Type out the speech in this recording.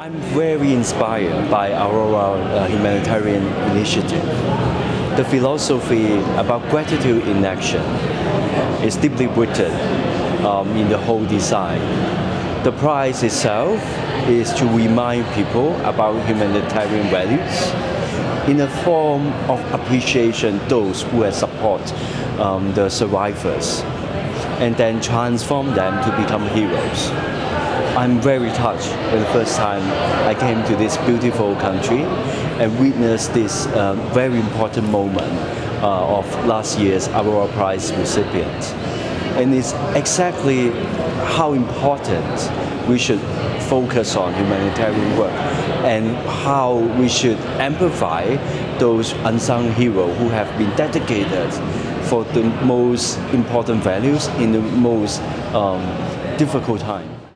I'm very inspired by Aurora uh, Humanitarian Initiative. The philosophy about gratitude in action is deeply rooted um, in the whole design. The prize itself is to remind people about humanitarian values in a form of appreciation those who have support um, the survivors and then transform them to become heroes. I'm very touched for the first time I came to this beautiful country and witnessed this uh, very important moment uh, of last year's Aurora Prize recipient. And it's exactly how important we should focus on humanitarian work and how we should amplify those unsung heroes who have been dedicated for the most important values in the most um, difficult time.